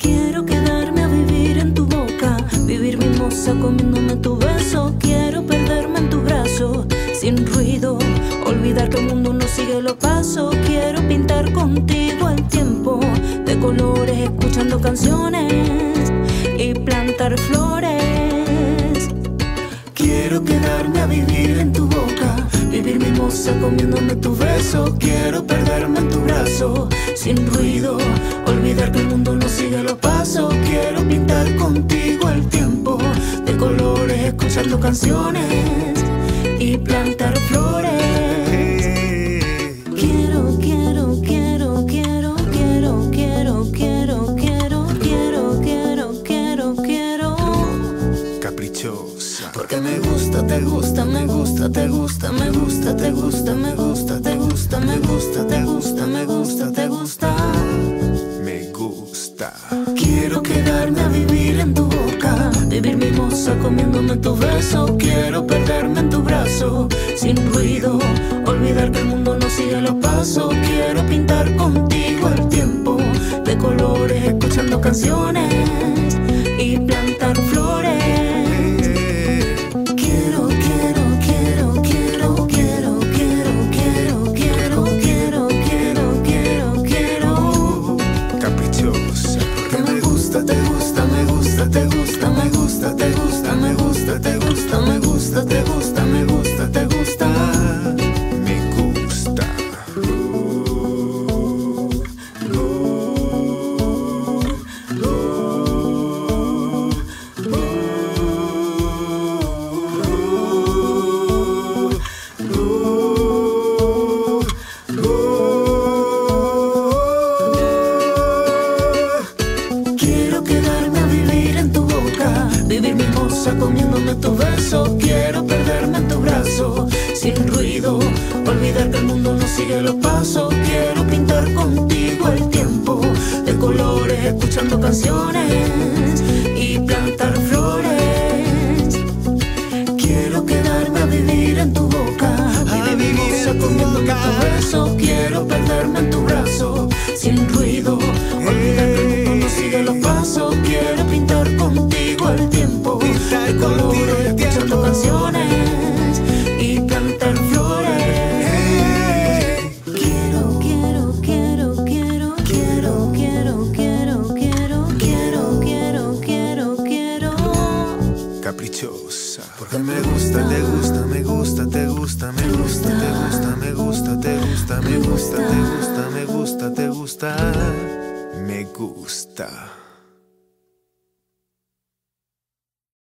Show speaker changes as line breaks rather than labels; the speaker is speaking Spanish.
Quiero quedarme a vivir en tu boca, vivir mimosa comiéndome tu beso. Quiero perderme en tu brazo, sin ruido, olvidar que el mundo no sigue los pasos. Quiero pintar contigo el tiempo de colores, escuchando canciones y plantar flores. Quiero quedarme a vivir en tu comiéndome tu beso. Quiero perderme en tu brazo, sin ruido, olvidar que el mundo no sigue los pasos. Quiero pintar contigo el tiempo de colores, escuchando canciones gusta, te gusta, me gusta, te gusta, me gusta, te gusta, me gusta, te gusta, me gusta, te gusta, me gusta, te gusta.
Me gusta.
Quiero quedarme a vivir en tu boca, vivir mimosa comiéndome tu beso. Quiero perderme en tu brazo, sin ruido, olvidar que el mundo no sigue los pasos. Quiero pintar contigo el tiempo de colores, escuchando canciones mimosa comiéndome tu beso. Quiero perderme en tu brazo, sin ruido, olvidar que el mundo no sigue los pasos. Quiero pintar contigo el tiempo de colores, escuchando canciones y plantar flores. Quiero quedarme a vivir en tu boca, vivir mimosa comiéndome tu beso. Quiero perderme en tu brazo, sin ruido, olvidar
Porque me gusta, te gusta, me gusta, te gusta, me gusta, te gusta, me gusta, te gusta, me gusta, te gusta, me gusta, te gusta. Me gusta.